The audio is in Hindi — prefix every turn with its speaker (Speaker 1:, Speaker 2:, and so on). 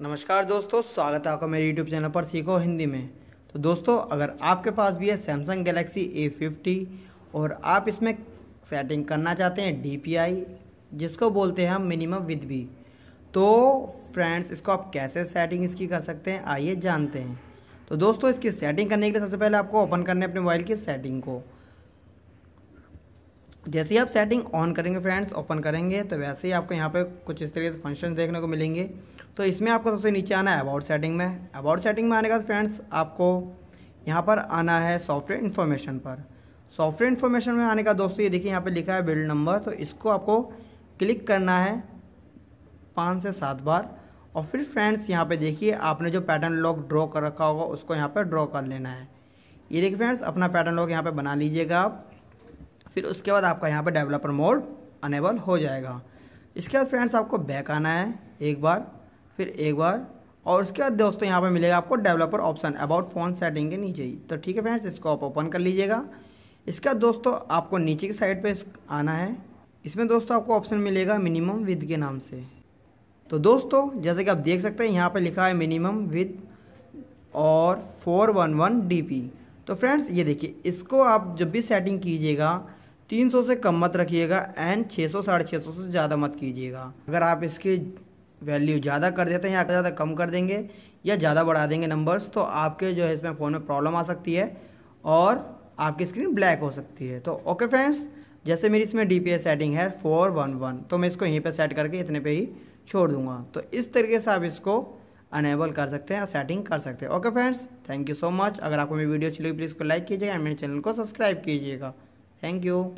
Speaker 1: नमस्कार दोस्तों, स्वागत है आपका मेरे यूट्यूब चैनल पर सीखो हिंदी में। तो दोस्तों, अगर आपके पास भी है सैमसंग गैलेक्सी ए फिफ्टी और आप इसमें सेटिंग करना चाहते हैं DPI जिसको बोलते हैं हम मिनिमम विद भी तो फ्रेंड्स इसको आप कैसे सेटिंग इसकी कर सकते हैं, आइए जानते हैं। तो दोस्तों, इसकी सेटिंग करने के लिए सबसे पहले आपको ओपन करना है अपने मोबाइल की सेटिंग को। जैसे ही आप सेटिंग ऑन करेंगे फ्रेंड्स ओपन करेंगे तो वैसे ही आपको यहाँ पे कुछ इस तरीके से फ़ंक्शन देखने को मिलेंगे। तो इसमें आपको सबसे नीचे आना है अबाउट सेटिंग में। अबाउट सेटिंग में आने का फ्रेंड्स आपको यहाँ पर आना है सॉफ्टवेयर इन्फॉर्मेशन पर। सॉफ्टवेयर इन्फॉर्मेशन में आने का दोस्तों, ये देखिए यहाँ पर लिखा है बिल्ड नंबर तो इसको आपको क्लिक करना है पाँच से सात बार। और फिर फ्रेंड्स यहाँ पे देखिए आपने जो पैटर्न लॉक ड्रॉ कर रखा होगा, उसको यहाँ पर ड्रॉ कर लेना है। ये देखिए फ्रेंड्स अपना पैटर्न लॉक यहाँ पर बना लीजिएगा आप। फिर उसके बाद आपका यहाँ पर डेवलपर मोड अनेबल हो जाएगा। इसके बाद फ्रेंड्स आपको बैक आना है एक बार, फिर एक बार, और उसके बाद दोस्तों यहाँ पर मिलेगा आपको developer option about phone setting के नीचे ही। तो ठीक है फ्रेंड्स इसको आप ओपन कर लीजिएगा। इसके बाद दोस्तों, आपको नीचे की साइड पे आना है। इसमें दोस्तों आपको ऑप्शन मिलेगा मिनिमम विद के नाम से। तो दोस्तों, जैसे कि आप देख सकते हैं, यहाँ पर लिखा है मिनिमम विद और four one one D P तो फ्रेंड्स ये देखिए, इसको आप जब भी सेटिंग कीजिएगा 300 से कम मत रखिएगा एंड 600 साढ़े छः सौ से ज़्यादा मत कीजिएगा। अगर आप इसकी वैल्यू ज़्यादा कर देते हैं या ज़्यादा कम कर देंगे या ज़्यादा बढ़ा देंगे नंबर्स तो आपके जो है इसमें फ़ोन में प्रॉब्लम आ सकती है और आपकी स्क्रीन ब्लैक हो सकती है। तो ओके फ्रेंड्स जैसे मेरी इसमें डी सेटिंग है फोर वन वन तो मैं इसको यहीं पर सेट करके इतने पर ही छोड़ दूँगा। तो इस तरीके से आप इसको अनेबल कर सकते हैं सेटिंग कर सकते हैं। Okay friends thank you so much अगर आपको मेरी वीडियो अच्छी लगी प्लीज़ को लाइक कीजिएगा एंड मेरे चैनल को सब्सक्राइब कीजिएगा। Thank you.